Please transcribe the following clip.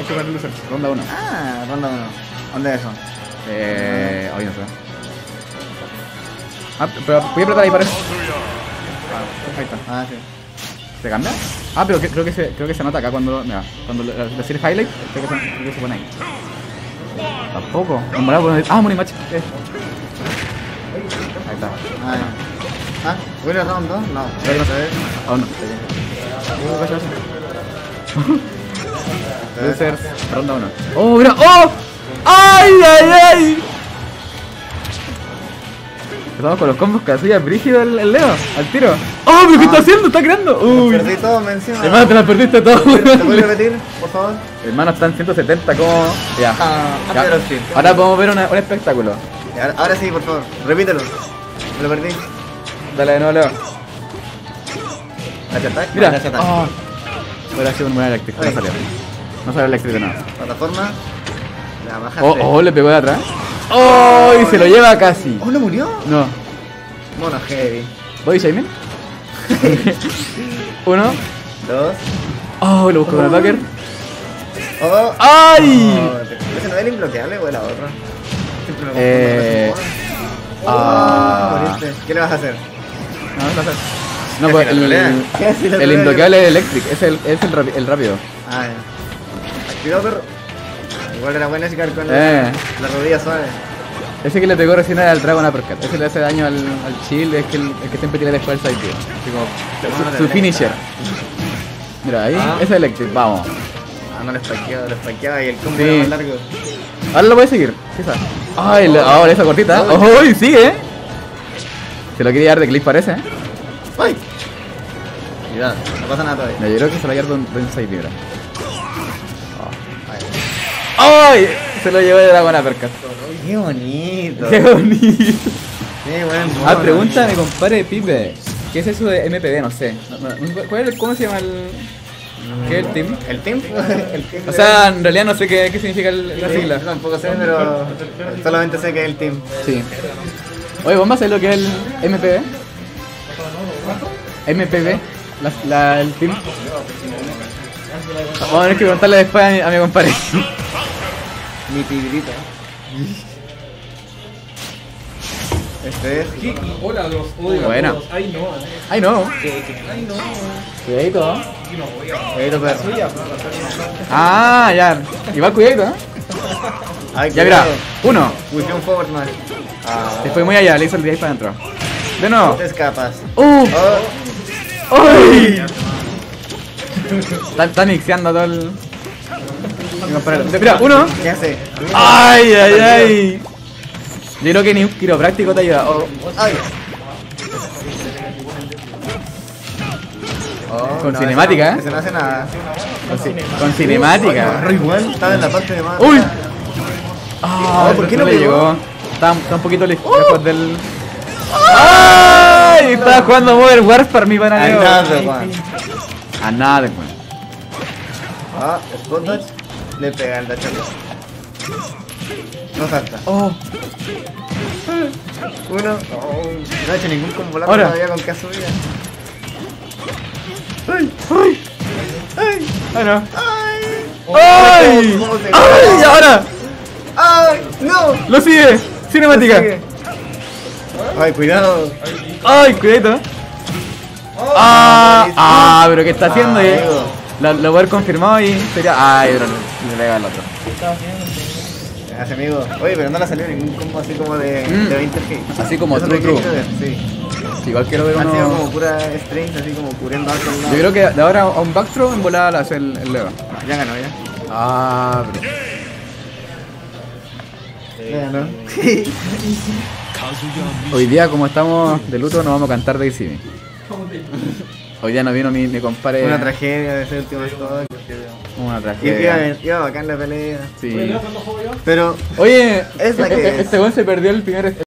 hay que ponerle luces. Ronda 1. Ah, ronda 1. ¿Dónde es eso? Eh. Hoy no sé. Ah, pero voy a apretar ahí para eso. Ah, está. Ah, sí. ¿Se cambia? Ah, pero que- creo, que se, creo que se nota acá cuando. Mira, cuando le, le decir highlight, creo que, se, creo que se pone ahí. Tampoco. En Ah, money match. Eh. Ahí está. Ah, ya. Ah, ¿Winner round 2? No. Ahí no se ve. Oh, no. Uh. Losers, ronda 1. ¡Oh, mira! ¡Oh! ¡Ay, ay, ay! Estamos con los combos que hacía brígido el, el Leo, al tiro. ¡Oh, pero qué está haciendo! ¡Está creando! ¡Uy! Perdí todo, me encima. Hermano, te la perdiste todo. ¿Te puedes repetir, por favor? Hermano, están 170 como... Ya. Ah, Ya. pero sí. Ahora podemos ver una- un espectáculo. Ahora, ahora sí, por favor, repítelo. Me lo perdí. Dale de nuevo, Leo. Dash attack. Mira. Ah, dash attack. Oh. Hubiera sido un buen eléctrico. No salió. No salió eléctrico nada. Plataforma. La bajaste. Oh, oh, le pegó de atrás. ¡Oh! Y se lo lleva casi. Oh, ¿no murió? No. Mono heavy. ¿Body shaming? Uno. Dos. Oh, lo busco con el backer. Oh. ¡Ay! Oh, ¿Ese no era imbloqueable o era otro? Eh, ah. Oh. ¿Qué le vas a hacer? No, no sé. No, pues la el, la el pelea. imbloqueable es el electric, es el, es el, el rápido. Ah, ya. Activado, perro. Igual era buena ese con Eh. la rodilla suave. Ese que le pegó recién era el Dragon Uppercut. Ese le hace daño al, al shield, es que el, el que siempre tira después el side como su, su finisher. Mira, ahí, Ah. ese es electric, vamos. Ah, no le spikeaba, le spikeaba y el combo Sí. era más largo. Ahora lo voy a seguir, quizás. Ay, ahora esa cortita. ¡Uy, sigue! Se lo quería dar de clip parece, ¿eh? ¡Ay! Cuidado, no pasa nada todavía. Yo creo que se lo llevar de un side vibra. ¡Ay! Se lo llevó de Dragon Uppercut. ¡Qué bonito! ¡Qué bonito! ¡Qué buen Ah, mono. pregunta mi compadre Pipe. ¿Qué es eso de MPD? No sé. No, no, ¿cuál es el- ¿Cómo se llama el. ¿Qué es el team? ¿El team? el team O sea, en realidad no sé qué, qué significa el- la Sí, sigla. tampoco sé, pero solamente sé que es el team. Sí. Oye, ¿vos más sabés lo que es el MPB? MPB, la, la- el team. Vamos a tener que preguntarle después a mi, a mi compadre. Mi tigrita. Este es. Hola, los odio. todos. Ay, no. Ay, no. Ay, no. Cuidadito. Cuidadito, perro. Ah, ya. Igual cuidadito, ¿eh? Ay, Ya, mira. Uno. Fusión forward, man. Ah, fue muy allá, le hizo el 10 para adentro. De nuevo. te escapas. ¡Uh! Oh, ¡Uy! Está, está mixeando todo el. Mira, uno. ¿Qué hace? ¡Ay, ay, ay! Yo creo que ni un quiropráctico te ayuda. Oh, ¡Ay! Oh, Con no, cinemática, no- ¿eh? no hace nada. con, ci- con cinemática. Agarró igual, estaba en la parte de más. ¡Uy! Ah, ¿por qué no le llegó? Está, está un poquito lejos lejos del. ¡Ay! Estaba jugando Modern Warfare, mi Ay, bananeo. nada, Juan. A nada, weón. Ah, spot dodge. Le pega el dash No salta. Oh, Uno. No ha hecho ningún combo largo todavía con vida. ¡Ay! ¡Ay! ¡Ay! ¡Ay, no! ¡Ay! ¡Ay! ¿Cómo se- ¡Ay! ¡Ahora! ¡Ay! ¡No! ¡Lo sigue! ¡Cinemática! Sigue. Ay, cuidado. ¡Ay! Cuidadito. ¡Ah! ¡Ah! ¿Pero qué está haciendo? Ah, eh? Lo, lo voy a haber confirmado y sería... ¡Ay! Pero le pega al otro. Gracias, amigo. Oye, pero no le ha salido ningún combo así como de, Mm. de 20 hits. Así como true, true. Sí. Igual quiero ver Ha sido uno... como pura strings, así como cubriendo. Yo creo que de ahora a un backthrow en volada la hace el, el Leo. Ya ganó, ya. Ah, pero... Hoy día, como estamos de luto, no vamos a cantar Daisy Me. Hoy día no vino mi, mi compadre. Una tragedia de ese último stock. Una Iba, tragedia. iba bacán la pelea. Sí. Pero Oye, Es la que es. este weón se perdió el primer